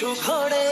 কিছু ঘরে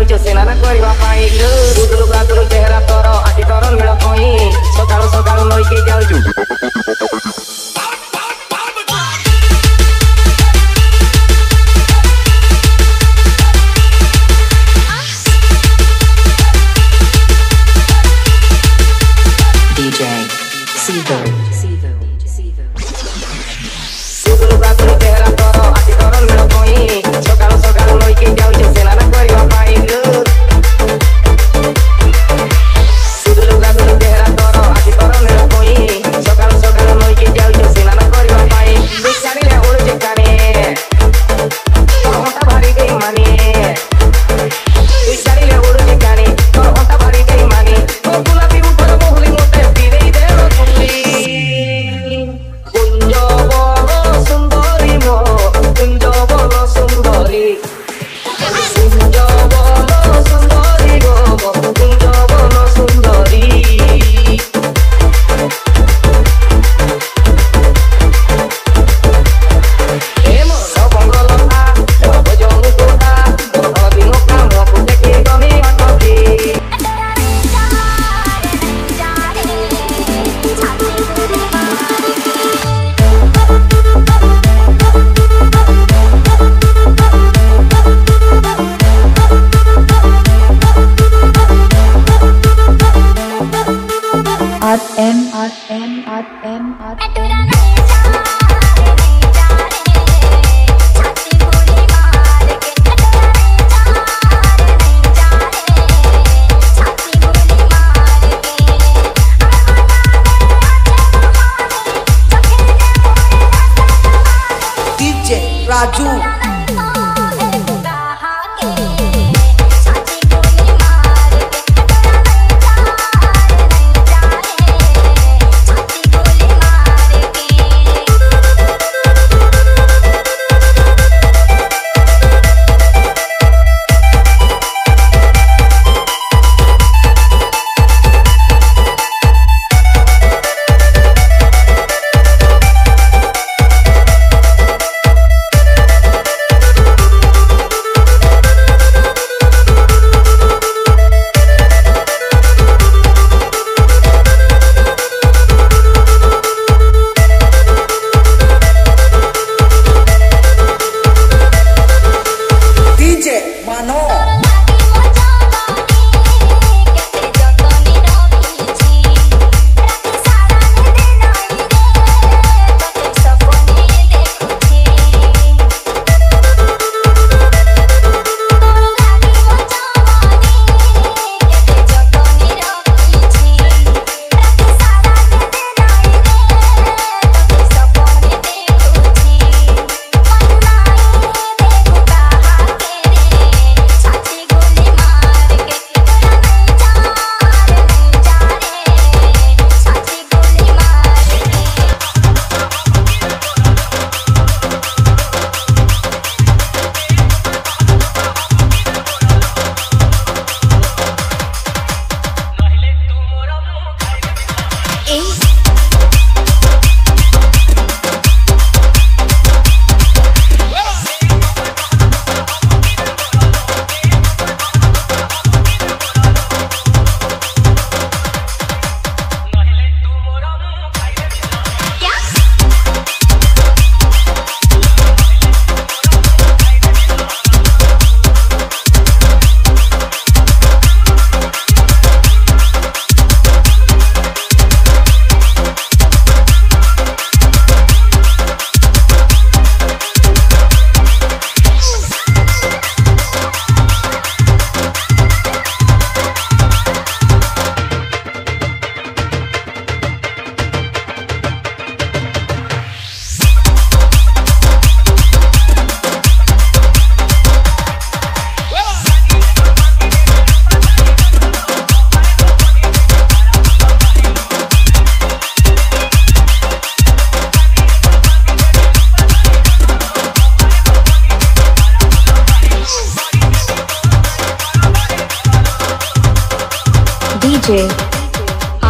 ucus sing anak kori bapak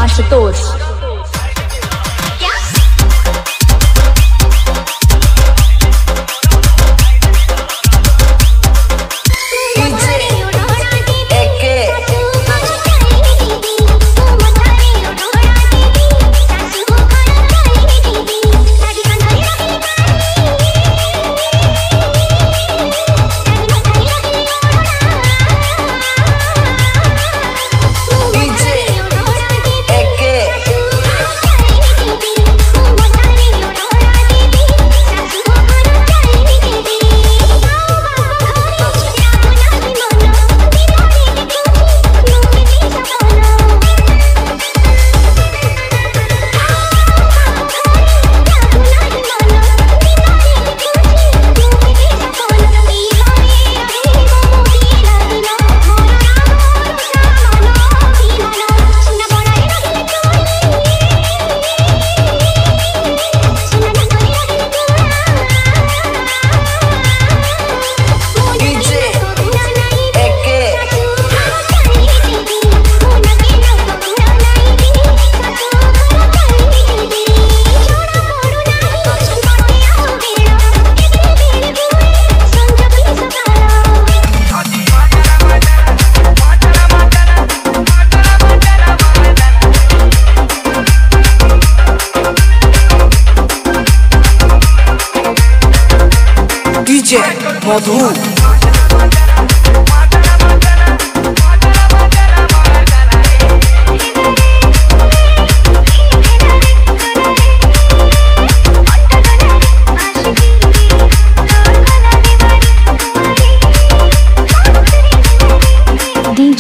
Ashutosh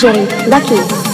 DJ Lucky.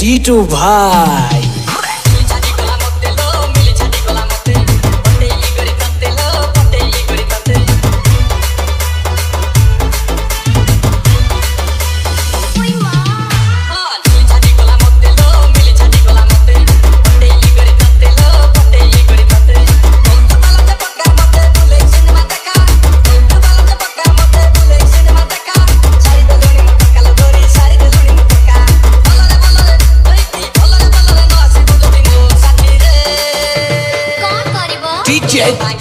Titu भाई।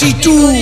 22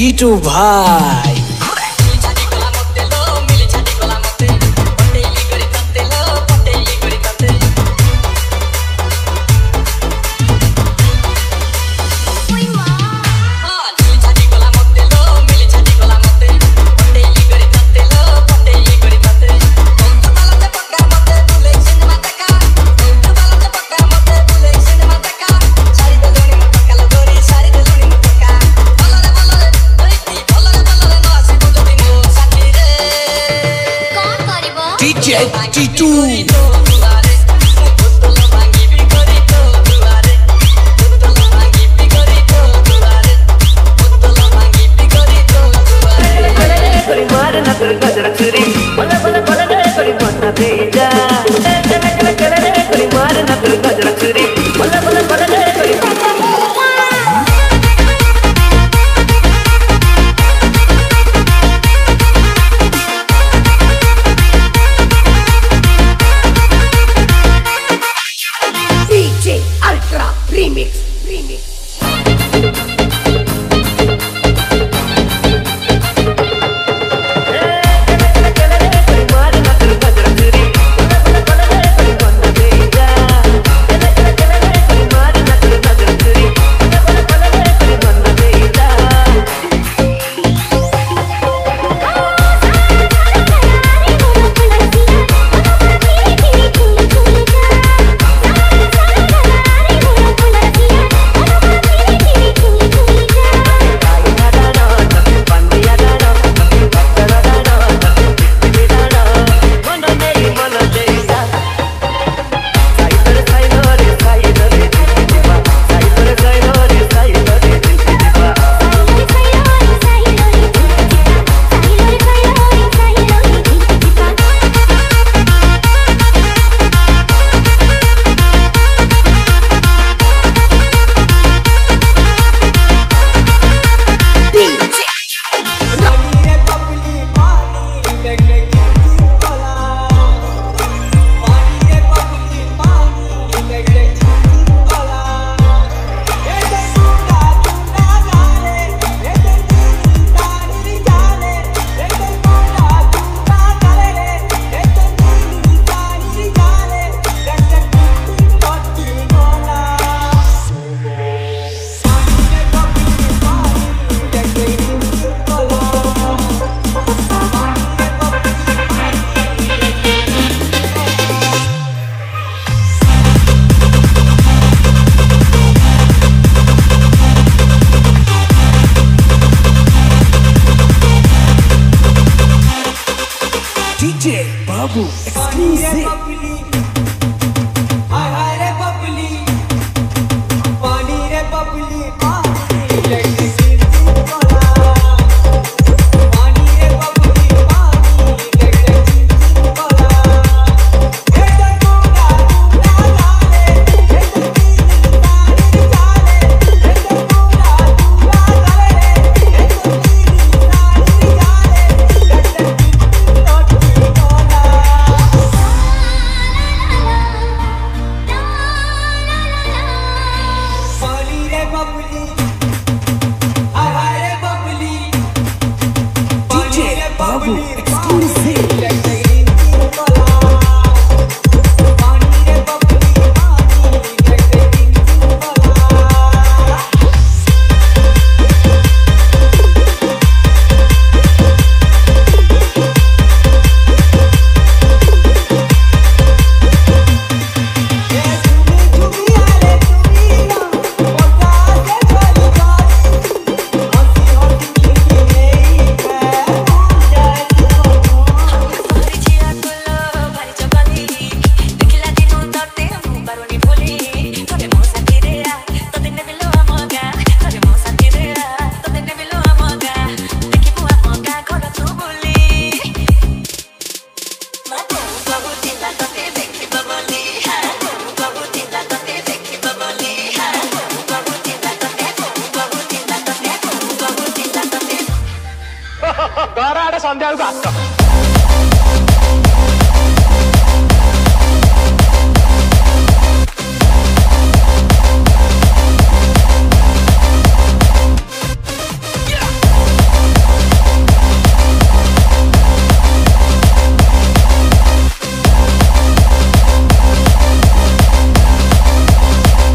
चीटू भाई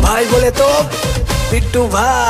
भाई बोले तो बिट्टू भाई।